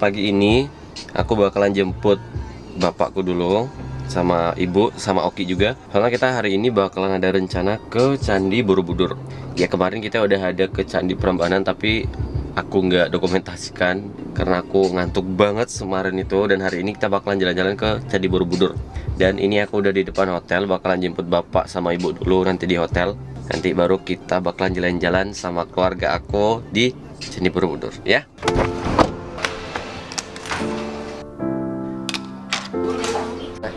pagi ini aku bakalan jemput bapakku dulu sama ibu sama Oki juga. Karena kita hari ini bakalan ada rencana ke Candi Borobudur. Ya kemarin kita udah ada ke Candi Prambanan tapi aku nggak dokumentasikan karena aku ngantuk banget kemarin itu. Dan hari ini kita bakalan jalan-jalan ke Candi Borobudur. Dan ini aku udah di depan hotel bakalan jemput bapak sama ibu dulu nanti di hotel. Nanti baru kita bakalan jalan-jalan sama keluarga aku di Candi Borobudur ya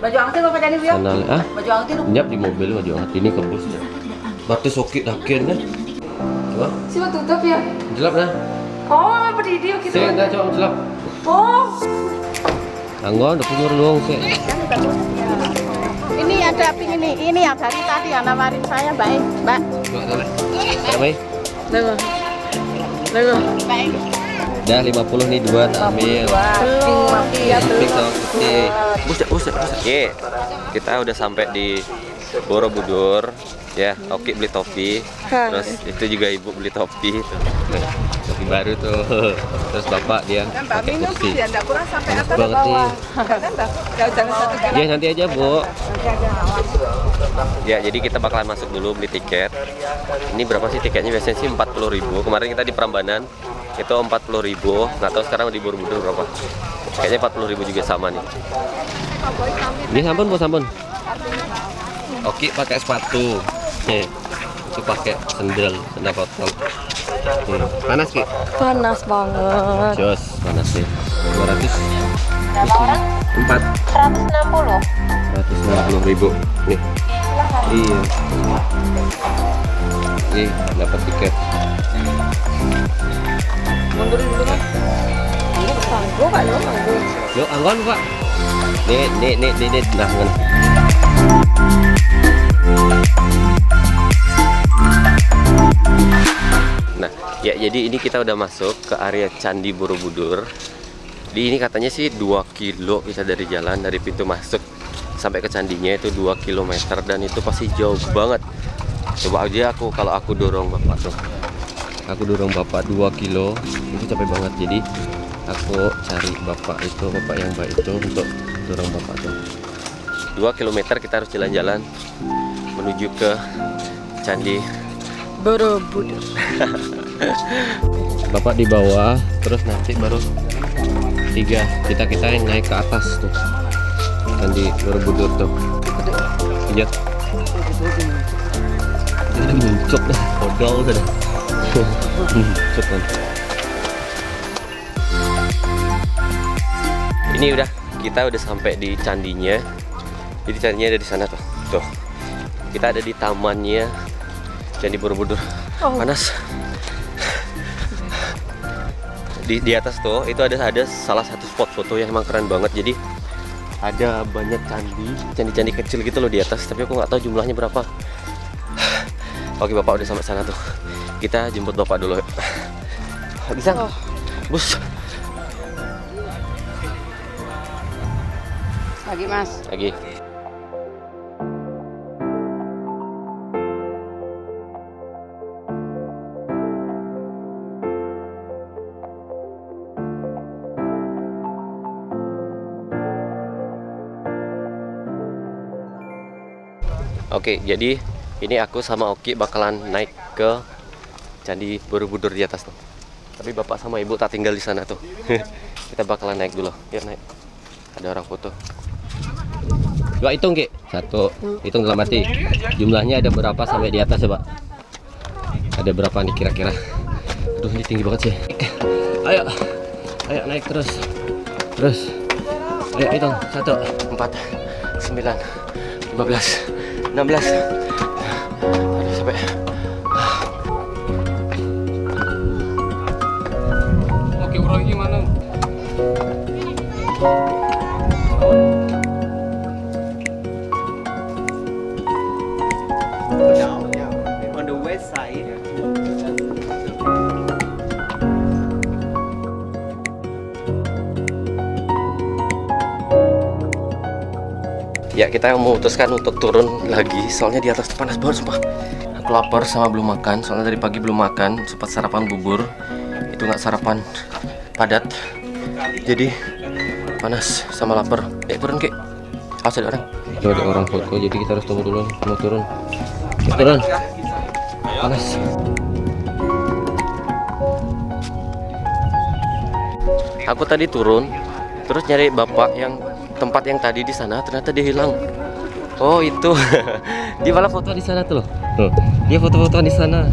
Baju anget bapak jadi biar. kenal ah Baju anget itu. Nyap di mobil maju angkat ini ke bus ya. Batu soki dakin kan. Coba, Siapa tutup ya? jelap nah. Oh, apa di dia gitu? Saya enggak coba jelap. Oh, Anggon udah punya dong saya. Ini ada ping ini, ini yang dari tadi yang nawarin saya baik, Mbak. Coba toleh. Ramai. Lego. Lego. Baik. Dah 50 nih dua tak ambil. Belum, Pink belum. sama putih. Buset, buset, buset. Ye. Kita udah sampai di Borobudur. Ya, Oki beli topi. Terus itu juga ibu beli topi. Topi baru tuh. Terus bapak dia pakai kursi. enggak kurang sampai Panas banget nih. Jangan satu Ya nanti aja bu. Ya jadi kita bakalan masuk dulu beli tiket. Ini berapa sih tiketnya biasanya sih 40.000 Kemarin kita di Prambanan itu 40.000 Nggak tahu sekarang di Borobudur berapa. Kayaknya 40.000 juga sama nih. Ini sampun bu sampun. Oke pakai sepatu. Nih, itu pakai sendal, sendal potong. Nih, panas ki? Panas banget. Jos, panas nih. 200 empat 160. 160 ribu nih iya nih dapat tiket Mundurin dulu kan. Sanggup Pak yuk anggon pak nih nih nih nih, nih. nah ya jadi ini kita udah masuk ke area Candi Borobudur. Di ini katanya sih 2 kilo bisa dari jalan dari pintu masuk sampai ke candinya itu 2 km dan itu pasti jauh banget. Coba aja aku kalau aku dorong bapak tuh. Aku dorong bapak 2 kilo itu capek banget. Jadi aku cari bapak itu bapak yang baik itu untuk dorong bapak tuh. 2 km kita harus jalan-jalan menuju ke candi Borobudur. bapak di bawah terus nanti baru tiga. Kita kita yang naik ke atas tuh. Candi Borobudur tuh. Lihat ini muncul dah. Kodol dah muncul kan. Ini udah kita udah sampai di candinya. Jadi candinya ada di sana tuh. Tuh. Kita ada di tamannya. Candi Borobudur. Panas di di atas tuh itu ada ada salah satu spot foto yang emang keren banget. Jadi ada banyak candi candi-candi kecil gitu loh di atas tapi aku nggak tahu jumlahnya berapa. Oke bapak udah sampai sana tuh. Kita jemput bapak dulu. Bisa Oh. bus. Lagi Mas. lagi Oke, jadi ini aku sama Oki bakalan naik ke Candi Borobudur di atas tuh. Tapi bapak sama ibu tak tinggal di sana tuh. Kita bakalan naik dulu. Yuk naik. Ada orang foto. Coba hitung Ki. Satu. Hitung dalam hati. Jumlahnya ada berapa sampai di atas coba? Ada berapa nih kira-kira? Aduh ini tinggi banget sih. Ayo. Ayo naik terus. Terus. Ayo hitung. Satu. Empat. Sembilan. Lima belas. Enam belas. Aduh sampai. Oke, bro, gimana? Ya kita memutuskan untuk turun lagi Soalnya di atas panas banget sumpah Aku lapar sama belum makan Soalnya dari pagi belum makan Sempat sarapan bubur Itu nggak sarapan padat Jadi panas sama lapar. Eh turun kek. Awas ada orang. Tuh ada orang foto jadi kita harus tunggu dulu. Mau turun. Turun. Panas. Aku tadi turun, terus nyari bapak yang tempat yang tadi di sana ternyata dia hilang. Oh itu, dia malah foto di sana tuh loh. Dia foto-foto di sana.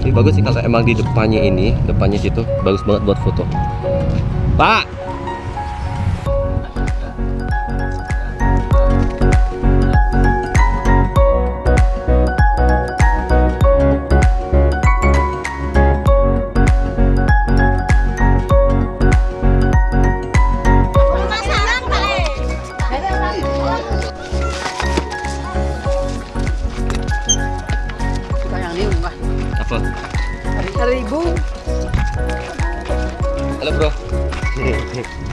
Ini bagus sih kalau emang di depannya ini, depannya situ bagus banget buat foto. Pak, bro.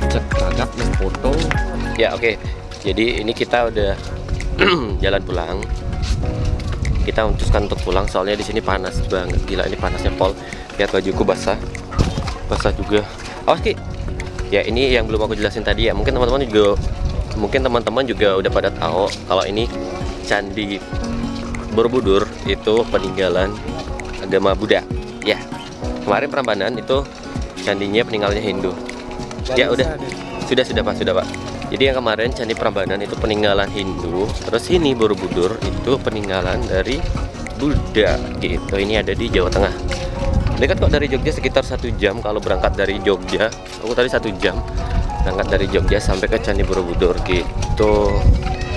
Cek nih foto. Ya oke. Jadi ini kita udah jalan pulang. Kita memutuskan untuk pulang soalnya di sini panas banget. Gila ini panasnya pol. Lihat bajuku basah. Basah juga. Awas Ki. Ya ini yang belum aku jelasin tadi ya. Mungkin teman-teman juga mungkin teman-teman juga udah pada tahu kalau ini candi Borobudur itu peninggalan agama Buddha. Ya. Kemarin Prambanan itu candinya peninggalannya Hindu. Ya udah. Sudah sudah Pak, sudah Pak. Jadi yang kemarin Candi Prambanan itu peninggalan Hindu, terus ini Borobudur itu peninggalan dari Buddha gitu. Ini ada di Jawa Tengah. Dekat kok dari Jogja sekitar satu jam kalau berangkat dari Jogja. Aku tadi satu jam berangkat dari Jogja sampai ke Candi Borobudur gitu.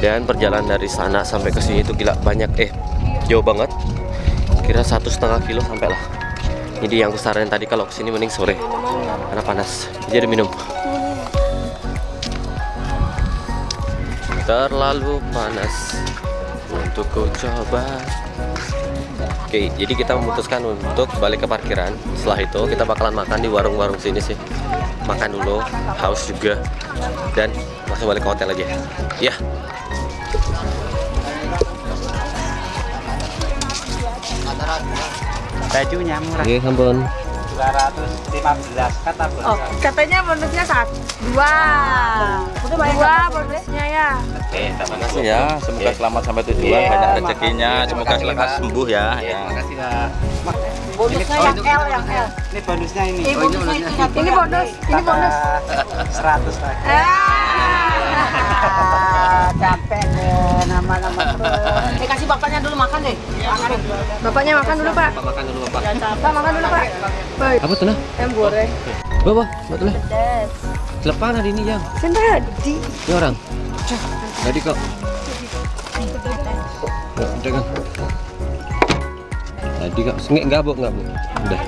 Dan perjalanan dari sana sampai ke sini itu gila banyak eh jauh banget. Kira satu setengah kilo sampai lah. Jadi yang aku saranin tadi kalau ke sini mending sore karena panas. Jadi minum. terlalu panas untuk ku coba Oke, jadi kita memutuskan untuk balik ke parkiran. Setelah itu kita bakalan makan di warung-warung sini sih. Makan dulu, haus juga, dan langsung balik ke hotel aja. Ya. Bajunya murah. Oke, sampun. 215 kata. Oh, katanya bonusnya satu. Dua. Dua bonusnya ya. Tak panas ya semoga selamat sampai tujuan Iya, banyak rezekinya semoga Pak. sembuh ya Ya, ya makasih Pak. Bonusnya yang L, yang L. Ini bonusnya ini. Ini bonusnya itu satu. Ini bonus, ini bonus. 100 Pak. Capek deh nama-nama terus. Eh kasih bapaknya dulu makan deh. Makan. Bapaknya makan dulu pak. Makan dulu, Bapak. Pak makan dulu pak. Baik. Apa tuh nah? Ayam goreng. Bapak, betul lah. Selepan hari ini yang. Sen tadi. Ini orang. Tadi kok. Udah kan. Tadi kok. Nggak, nggak bu, nggak bu. Udah.